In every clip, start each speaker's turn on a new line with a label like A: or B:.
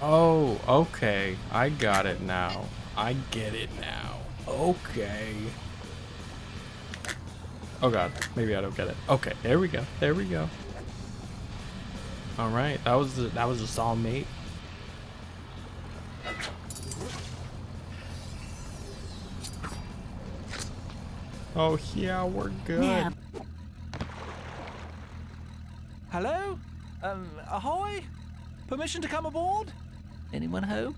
A: Oh, okay. I got it now. I get it now. Okay. Oh god, maybe I don't get it. Okay, there we go. There we go. All right, that was the, that was a solid mate. Oh yeah, we're good.
B: Yeah.
C: Hello? Um, ahoy? Permission to come aboard? Anyone home?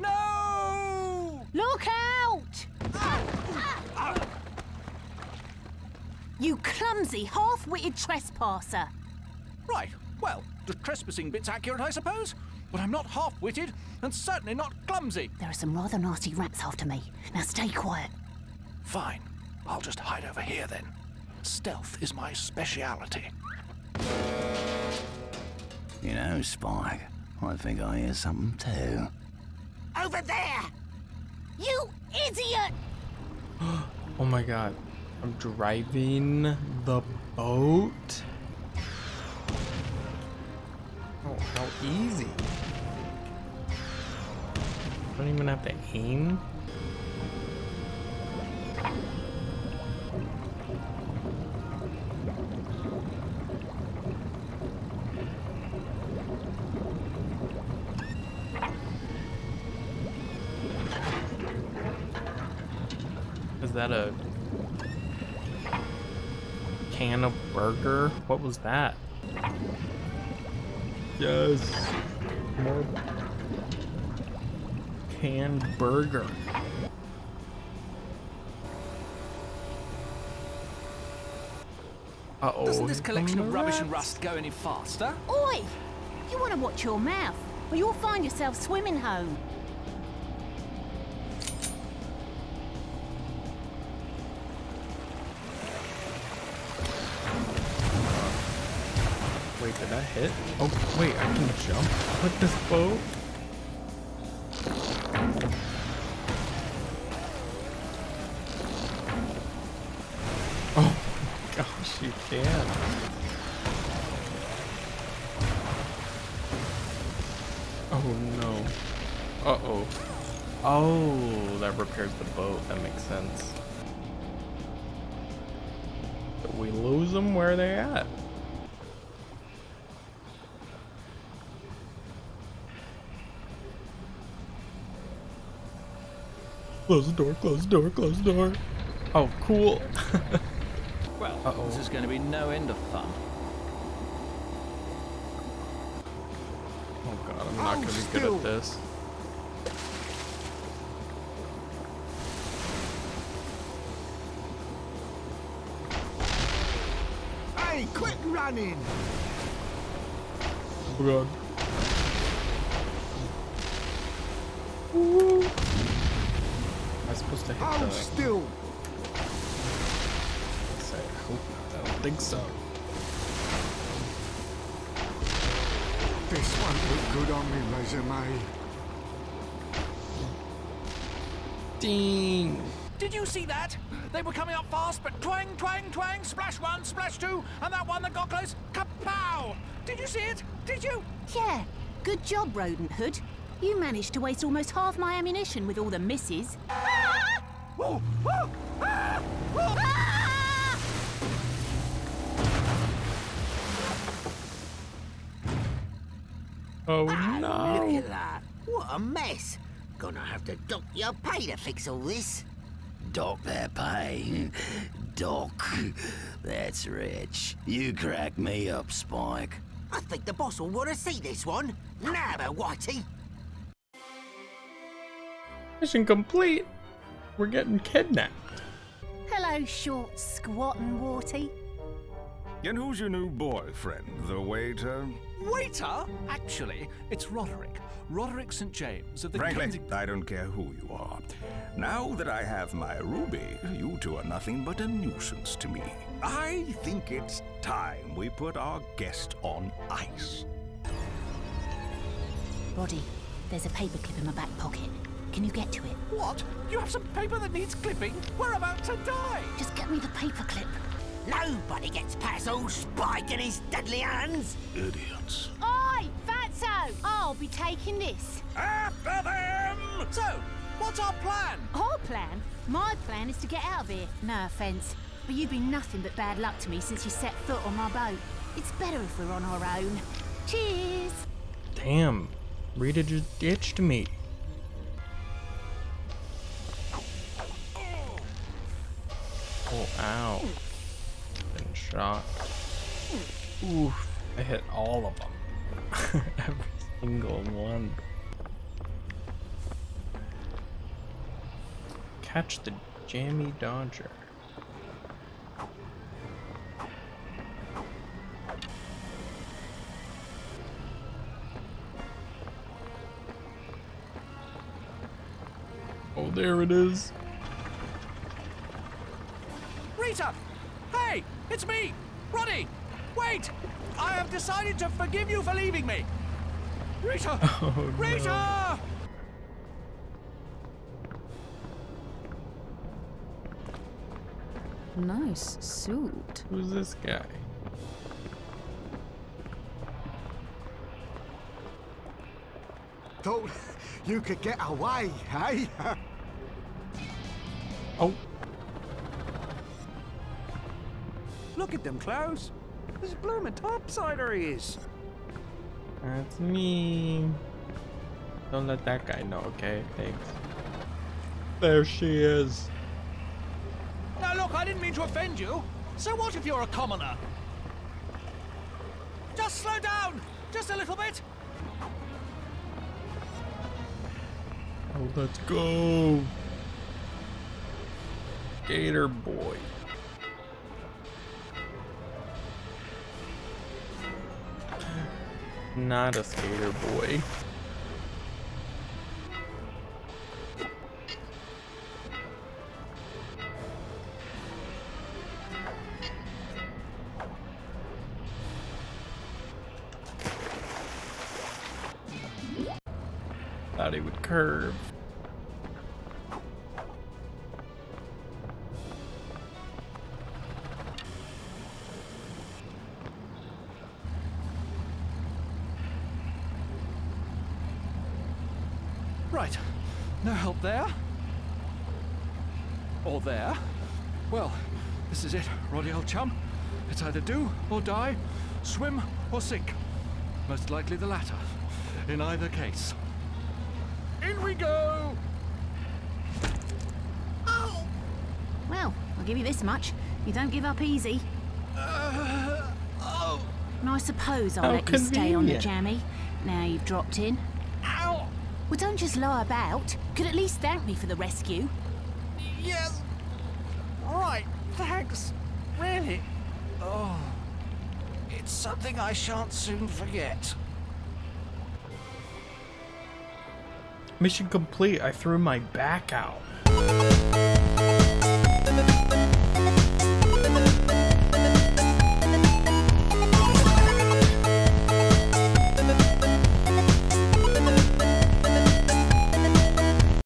C: No!
B: Look out! You clumsy, half-witted trespasser.
C: Right, well, the trespassing bit's accurate, I suppose. But I'm not half-witted, and certainly not clumsy.
B: There are some rather nasty rats after me. Now stay quiet.
C: Fine, I'll just hide over here then. Stealth is my speciality.
D: You know, Spike, I think I hear something too.
B: Over there! You idiot!
A: Oh my god. I'm driving the boat. Oh, how easy. I don't even have to aim. Is that a can of burger? What was that? Yes. More canned burger. Uh oh.
C: Doesn't this collection of rubbish and rust go any faster?
B: Oi! You want to watch your mouth, or you'll find yourself swimming home.
A: Wait, did that hit? Oh, wait, I can jump with this boat? Oh my gosh, you can. Oh no. Uh-oh. Oh, that repairs the boat. That makes sense. We lose them where are they at? Close the door, close the door, close the door. Oh, cool.
C: Well,
A: Uh-oh.
C: this is going to be no end of fun.
A: oh god, I'm not oh, gonna be good at this.
E: Hey, quit running!
A: Oh god. Am I supposed to hit
E: Hold
A: the...
E: still!
A: I hope not. I don't think so.
E: This won't look good on me resume.
A: Ding!
C: Did you see that? They were coming up fast, but twang, twang, twang, splash one, splash two, and that one that got close, kapow! Did you see it? Did you?
B: Yeah, good job, Rodent Hood. You managed to waste almost half my ammunition with all the misses.
C: Whoa, whoa, ah, whoa.
A: Oh
F: Look
A: no!
F: at that. What a mess. Gonna have to dock your pay to fix all this.
D: Dock their pay. Dock. That's rich. You crack me up, Spike.
F: I think the boss will want to see this one. Now, Whitey.
A: Mission complete! We're getting kidnapped.
B: Hello, short, squat and Warty.
G: And who's your new boyfriend? The waiter?
C: Waiter? Actually, it's Roderick. Roderick St. James of the
G: Frankly,
C: Kensington-
G: I don't care who you are. Now that I have my ruby, you two are nothing but a nuisance to me. I think it's time we put our guest on ice.
B: Roddy, there's a paperclip in my back pocket. Can you get to it?
C: What? You have some paper that needs clipping? We're about to die!
B: Just get me the paperclip.
F: Nobody gets past old Spike and his deadly hands.
G: Idiots.
B: Oi! So, I'll be taking this.
G: After them!
C: So, what's our plan?
B: Our plan? My plan is to get out of here. No offence, but you've been nothing but bad luck to me since you set foot on my boat. It's better if we're on our own. Cheers!
A: Damn. Rita just ditched me. Oh, ow. Been shot. Oof. I hit all of them. Every single one. Catch the jammy dodger. Oh, there it is.
C: Rita! Hey, it's me, Roddy! Wait! I have decided to forgive you for leaving me. Rita!
A: Oh, no.
C: Rita!
B: Nice suit.
A: Who's this guy?
E: Thought you could get away, eh?
A: Oh,
C: Look at them clothes. This blooming topsider he is.
A: that's me. Don't let that guy know, okay? Thanks. There she is.
C: Now look, I didn't mean to offend you. So what if you're a commoner? Just slow down! Just a little bit!
A: Oh, let's go. Gator boy. Not a skater boy. Thought he would curve.
C: Right. No help there. Or there. Well, this is it, Roddy old chum. It's either do or die, swim or sink. Most likely the latter. In either case. In we go! Oh!
B: Well, I'll give you this much. You don't give up easy.
C: Uh, oh!
B: And I suppose I'll
A: How
B: let you stay on the
A: convenient.
B: jammy. Now you've dropped in.
C: Ow!
B: Well, don't just lie about. Could at least thank me for the rescue.
C: Yes! Right, thanks. Really? Oh. It's something I shan't soon forget.
A: Mission complete. I threw my back out.